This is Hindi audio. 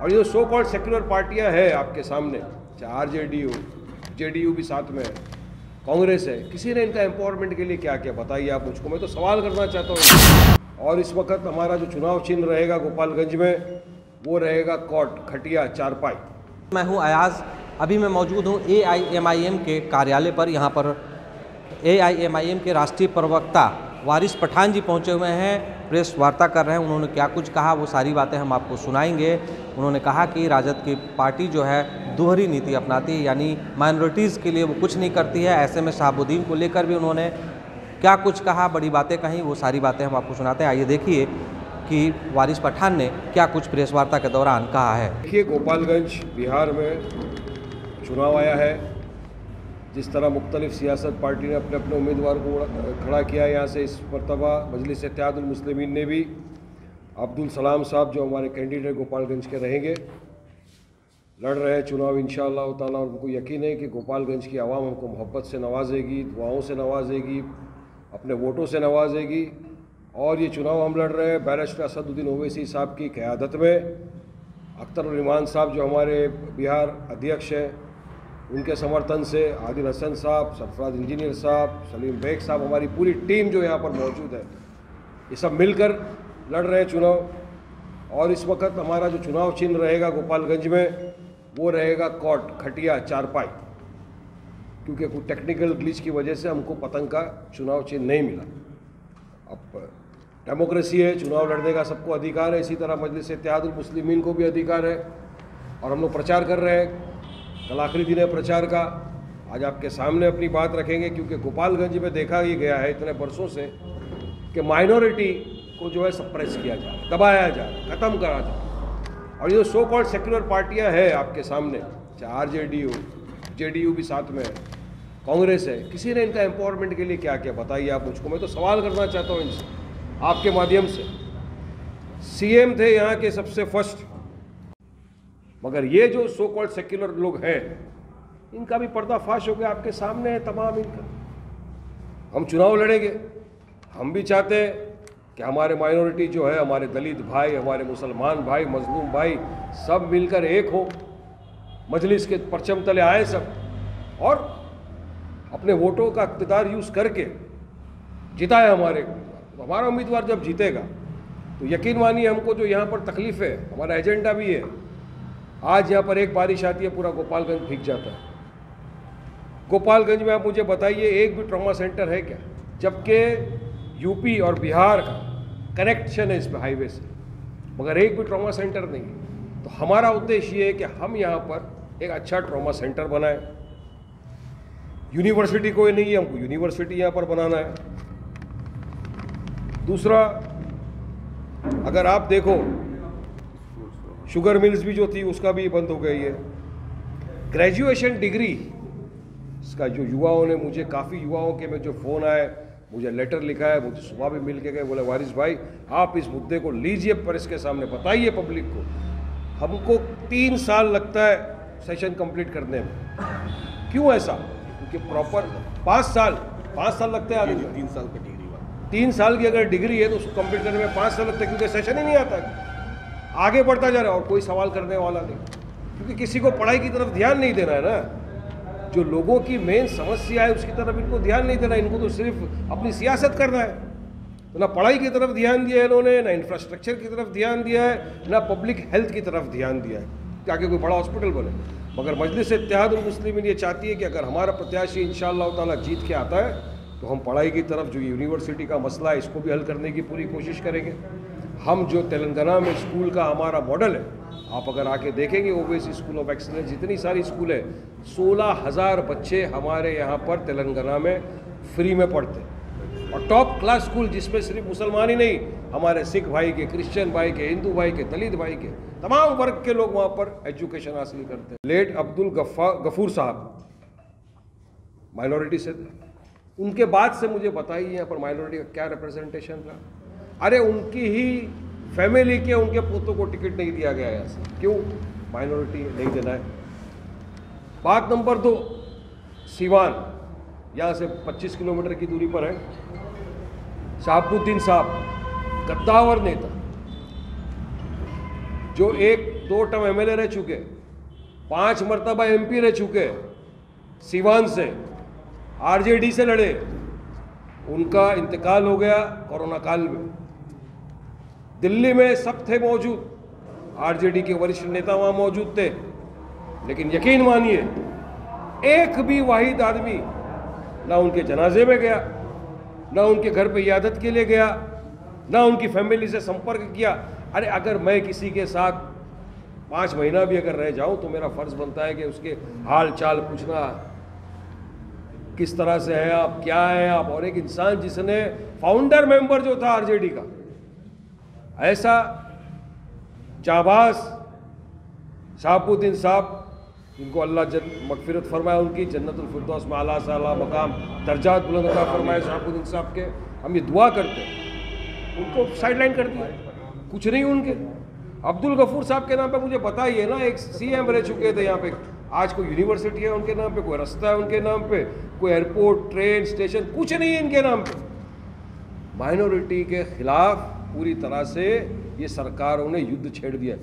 और ये सो कॉल्ड सेक्युलर पार्टियाँ हैं आपके सामने, चाहे आर जे डी हो जे डी यू भी साथ में है, कांग्रेस है, किसी ने इनका एम्पावरमेंट के लिए क्या किया बताइए आप मुझको? मैं तो सवाल करना चाहता हूँ। और इस वक्त हमारा जो चुनाव चिन्ह रहेगा गोपालगंज में, वो रहेगा कॉट, खटिया, चारपाई। मैं हूँ अयाज, अभी मैं मौजूद हूँ ए आई एम आई एम के कार्यालय पर। यहाँ पर ए आई एम आई एम के राष्ट्रीय प्रवक्ता वारिस पठान जी पहुँचे हुए हैं। प्रेस वार्ता कर रहे हैं, उन्होंने क्या कुछ कहा, वो सारी बातें हम आपको सुनाएँगे। उन्होंने कहा कि राजद की पार्टी जो है, दोहरी नीति अपनाती है, यानी माइनॉरिटीज़ के लिए वो कुछ नहीं करती है, ऐसे में शहाबुद्दीन को लेकर भी उन्होंने क्या कुछ कहा, बड़ी बातें कहीं, वो सारी बातें हम आपको सुनाते हैं। आइए देखिए कि वारिस पठान ने क्या कुछ प्रेस वार्ता के दौरान कहा है। देखिए, गोपालगंज बिहार में चुनाव आया है। जिस तरह मुख्तलिफ़ सियासत पार्टी ने अपने अपने उम्मीदवार को खड़ा किया यहाँ से इस मरतबा मजलिस इत्यादुलमसलिमिन ने भी अब्दुल सलाम साहब, जो हमारे कैंडिडेट गोपालगंज के रहेंगे, लड़ रहे हैं चुनाव इन और उनको यकीन है कि गोपालगंज की आवाम हमको मोहब्बत से नवाजेगी, दुआओं से नवाजेगी, अपने वोटों से नवाजेगी। और ये चुनाव हम लड़ रहे हैं बैरिस्टर असदुद्दीन ओवैसी साहब की क़्यादत में। अख्तर साहब, जो हमारे बिहार अध्यक्ष हैं उनके समर्थन से आदिल हसन साहब, सरफराज इंजीनियर साहब, सलीम बेग साहब, हमारी पूरी टीम जो यहाँ पर मौजूद है, ये सब मिलकर लड़ रहे हैं चुनाव। और इस वक्त हमारा जो चुनाव चिन्ह रहेगा गोपालगंज में, वो रहेगा कॉट खटिया, चारपाई। क्योंकि कुछ टेक्निकल ग्लिच की वजह से हमको पतंग का चुनाव चिन्ह नहीं मिला। अब डेमोक्रेसी है, चुनाव लड़ने का सबको अधिकार है, इसी तरह मजलिस इत्यादुलमसलिमिन को भी अधिकार है। और हम लोग प्रचार कर रहे हैं। कल आखिरी दिन है प्रचार का। आज आपके सामने अपनी बात रखेंगे, क्योंकि गोपालगंज में देखा ही गया है इतने बरसों से कि माइनॉरिटी को जो है सप्रेस किया जा रहा दबाया जा रहा ख़त्म करा जा रहा और ये सो कॉल्ड सेक्युलर पार्टियाँ हैं आपके सामने, चाहे आर जे डी हो जे डी यू भी साथ में है, कांग्रेस है, किसी ने इनका एम्पावरमेंट के लिए क्या किया बताइए आप मुझको? मैं तो सवाल करना चाहता हूँ इनसे, आपके माध्यम से। सीएम थे यहाँ के सबसे फ़र्स्ट मगर ये जो सो कॉल्ड सेक्युलर लोग हैं, इनका भी पर्दाफाश हो गया आपके सामने है तमाम इनका। हम चुनाव लड़ेंगे। हम भी चाहते हैं कि हमारे माइनॉरिटी जो है, हमारे दलित भाई, हमारे मुसलमान भाई, मजलूम भाई, सब मिलकर एक हो। मजलिस के परचम तले आए सब और अपने वोटों का इकतदार यूज़ करके जिताए हमारे हमारा उम्मीदवार जब जीतेगा तो यकीन मानिए हमको जो यहाँ पर तकलीफ़ है, हमारा एजेंडा भी है आज यहाँ पर एक बारिश आती है, पूरा गोपालगंज भीग जाता है। गोपालगंज में आप मुझे बताइए, एक भी ट्रॉमा सेंटर है क्या? जबकि यूपी और बिहार का कनेक्शन है इस हाईवे से। मगर एक भी ट्रॉमा सेंटर नहीं है। तो हमारा उद्देश्य ये है कि हम यहाँ पर एक अच्छा ट्रॉमा सेंटर बनाएँ। यूनिवर्सिटी कोई नहीं है, हमको यूनिवर्सिटी यहाँ पर बनाना है। दूसरा, अगर आप देखो शुगर मिल्स भी जो थी उसका भी बंद हो गई है ग्रेजुएशन डिग्री इसका जो युवाओं ने मुझे काफ़ी युवाओं के में जो फ़ोन आए मुझे लेटर लिखा है मुझे सुबह भी मिल के गए बोले वारिस भाई आप इस मुद्दे को लीजिए प्रेस के सामने बताइए पब्लिक को। हमको तीन साल लगता है सेशन कंप्लीट करने में। क्यों ऐसा? क्योंकि प्रॉपर पाँच साल पाँच साल लगते हैं आगे तीन साल की डिग्री तीन साल की अगर डिग्री है तो उसको कंप्लीट करने में पाँच साल लगते हैं क्योंकि सेशन ही नहीं आता। आगे बढ़ता जा रहा है और कोई सवाल करने वाला नहीं। क्योंकि किसी को पढ़ाई की तरफ़ ध्यान नहीं देना है ना। जो लोगों की मेन समस्या है, उसकी तरफ़ इनको ध्यान नहीं देना इनको तो सिर्फ़ अपनी सियासत करना है। तो ना पढ़ाई की तरफ़ ध्यान दिया है इन्होंने, ना इंफ्रास्ट्रक्चर की तरफ़ ध्यान दिया है, ना पब्लिक हेल्थ की तरफ़ ध्यान दिया है। कि आगे कोई बड़ा हॉस्पिटल बने। मगर मजलिस मुस्लिम ये चाहती है कि अगर हमारा प्रत्याशी इन ताला जीत के आता है तो हम पढ़ाई की तरफ़ जो यूनिवर्सिटी का मसला है, इसको भी हल करने की पूरी कोशिश करेंगे। हम जो तेलंगाना में स्कूल का हमारा मॉडल है, आप अगर आके देखेंगे ओबीसी स्कूल ऑफ़ एक्सलेंस जितनी सारी स्कूल है, सोलह हज़ार बच्चे हमारे यहाँ पर तेलंगाना में फ्री में पढ़ते हैं। और टॉप क्लास स्कूल जिसमें सिर्फ़ मुसलमान ही नहीं, हमारे सिख भाई के क्रिश्चियन भाई के हिंदू भाई के, दलित भाई के, तमाम वर्ग के लोग वहाँ पर एजुकेशन हासिल करते हैं। लेट अब्दुल गफ़ा गफूर साहब माइनॉरिटी से उनके बाद से मुझे बताइए यहाँ पर माइनॉरिटी का क्या रिप्रेजेंटेशन रहा? अरे उनकी ही फैमिली के उनके पोतों को टिकट नहीं दिया गया यहाँ से क्यों? माइनॉरिटी नहीं देना है। बात नंबर दो, सिवान। यहाँ से 25 किलोमीटर की दूरी पर है। शाहबुद्दीन साहब गद्दावर नेता, जो एक, दो टर्म एमएलए रह चुके, पाँच मरतबा एमपी रह चुके, सिवान से, आरजेडी से लड़े। उनका इंतकाल हो गया कोरोना काल में। दिल्ली में सब थे मौजूद। आरजेडी के वरिष्ठ नेता वहाँ मौजूद थे। लेकिन यकीन मानिए, एक भी वाहिद आदमी ना उनके जनाजे में गया, ना उनके घर पे यादत के लिए गया, ना उनकी फैमिली से संपर्क किया। अरे अगर मैं किसी के साथ पाँच महीना भी अगर रह जाऊँ तो मेरा फ़र्ज़ बनता है कि उसके हाल चाल पूछना, किस तरह से है आप, क्या है आप, और एक इंसान जिसने फाउंडर मेंबर जो था आरजेडी का ऐसा जाबाज शाहबुद्दीन साहब, जिनको अल्लाह जन, मगफिरत फरमाए, उनकी जन्नतफरदौस में अला साला मकाम, दर्जात बुलंद फरमाए शाहबुद्दीन साहब के। हम ये दुआ करते हैं। उनको साइड लाइन कर दिया कुछ नहीं उनके। अब्दुल गफूर साहब के नाम पे मुझे पता ही है ना, एक सीएम रह चुके थे यहाँ पे। आज कोई यूनिवर्सिटी है उनके नाम पे, कोई रास्ता है उनके नाम पे, कोई एयरपोर्ट ट्रेन स्टेशन कुछ नहीं है इनके नाम पे। माइनॉरिटी के खिलाफ पूरी तरह से ये सरकारों ने युद्ध छेड़ दिया।